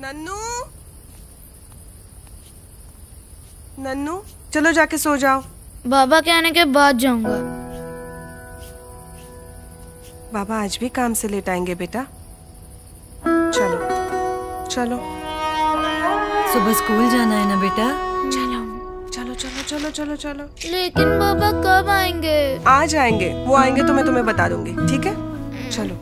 नन्नू? नन्नू चलो जाके सो जाओ। बाबा के आने के बाद जाऊँगा। बाबा आज भी काम से लेट आएँगे बेटा। चलो चलो। सुबह स्कूल जाना है ना बेटा? चलो चलो चलो चलो चलो चलो। लेकिन बाबा कब आएँगे? आ जाएँगे वो आएँगे तो मैं तुम्हें बता दूँगी ठीक है? चलो।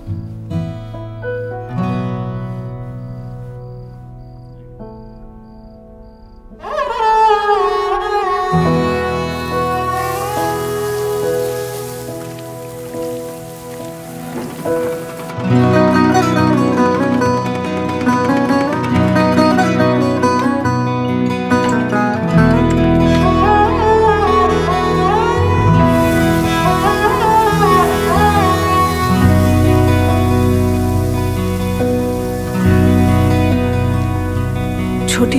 छोटी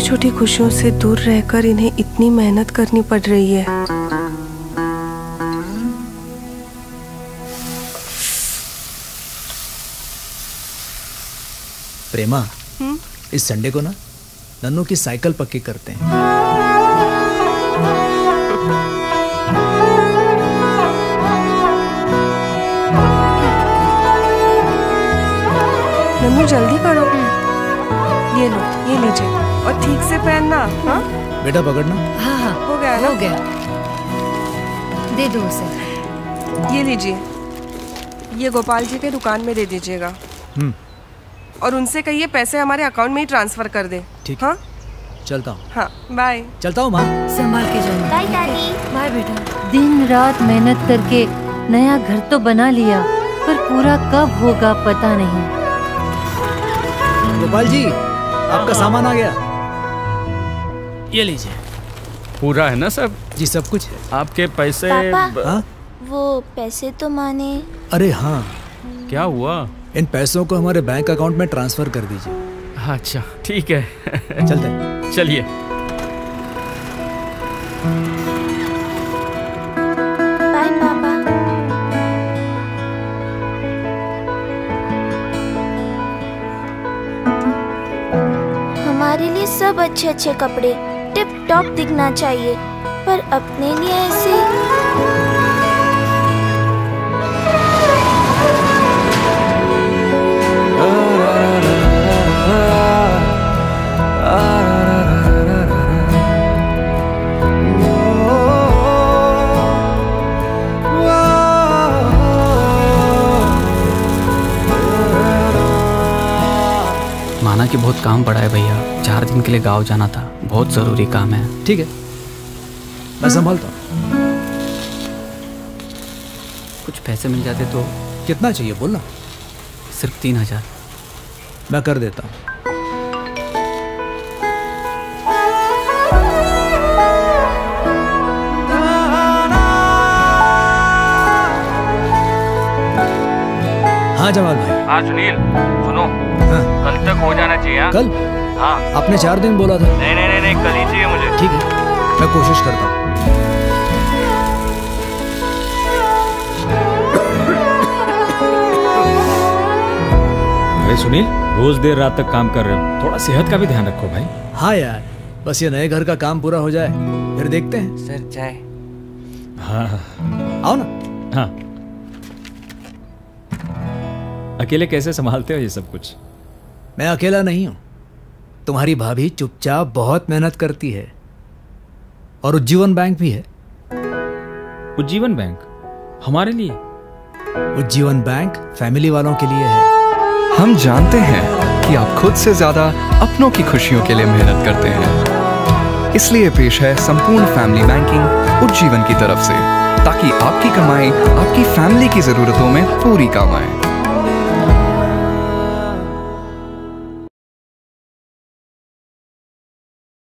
छोटी खुशियों से दूर रहकर इन्हें इतनी मेहनत करनी पड़ रही है। प्रेमा हम्म? इस संडे को ना नन्नू की साइकिल पक्की करते हैं। नन्नू जल्दी करो। ये लो ये लीजिए। और ठीक से पहनना हाँ? बेटा पकड़ना। हाँ हाँ। हो गया हो गया। दे दो उसे। ये लीजिए। ये गोपाल जी के दुकान में दे दीजिएगा। हम्म। और उनसे कहिए पैसे हमारे अकाउंट में ही ट्रांसफ़र कर दे। ठीक। हाँ। चलता हूँ। हाँ बाय चलता हूँ माँ। संभाल के जाना बाय दादी बाय बेटा। दिन रात मेहनत करके नया घर तो बना लिया पर पूरा कब होगा पता नहीं। गोपाल जी आपका सामान आ गया। ये लीजिए। पूरा है ना सब? जी सब कुछ है। आपके पैसे पापा। ब- हाँ? वो पैसे तो माने। अरे हाँ। क्या हुआ? इन पैसों को हमारे बैंक अकाउंट में ट्रांसफ़र कर दीजिए। अच्छा ठीक है। चलते चलिए। हमारे लिए सब अच्छे अच्छे कपड़े टिप टॉप दिखना चाहिए पर अपने लिए ऐसे माना कि बहुत काम पड़ा है भैया। चार दिन के लिए गाँव जाना था। बहुत ज़रूरी काम है। ठीक है। मैं संभालता हूँ। कुछ पैसे मिल जाते तो कितना चाहिए बोलना? सिर्फ़ तीन हज़ार। मैं कर देता हूँ। हाँ जवाब भाई। हाँ सुनील सुनो। हाँ तक हो जाना चाहिए हाँ? कल? हाँ। आपने चार दिन बोला था। नहीं नहीं नहीं नहीं कल ही चाहिए मुझे। ठीक है मैं कोशिश करता हूँ। अरे सुनील रोज देर रात तक काम कर रहे हो। थोड़ा सेहत का भी ध्यान रखो भाई। हाँ यार बस ये नए घर का काम पूरा हो जाए फिर देखते हैं। सर चाय। हाँ। आओ ना। हाँ। अकेले कैसे संभालते हो ये सब कुछ? मैं अकेला नहीं हूँ। तुम्हारी भाभी चुपचाप बहुत मेहनत करती है। और उज्जीवन बैंक भी है। उज्जीवन बैंक? हमारे लिए? उज्जीवन बैंक फैमिली वालों के लिए है। हम जानते हैं कि आप खुद से ज़्यादा अपनों की खुशियों के लिए मेहनत करते हैं। इसलिए पेश है संपूर्ण फैमिली बैंकिंग उज्जीवन की तरफ़ से ताकि आपकी कमाई आपकी फैमिली की जरूरतों में पूरी काम आए।